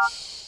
Share story.